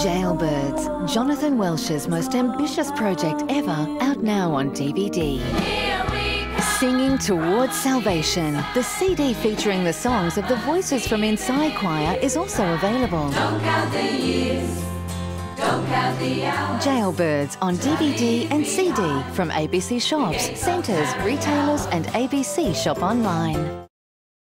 Jailbirds, Jonathon Welch's most ambitious project ever, out now on DVD. Singing Towards Salvation, the CD featuring the songs of the Voices from Inside Choir is also available. Jailbirds on DVD and CD from ABC Shops, Centres, retailers and ABC Shop Online.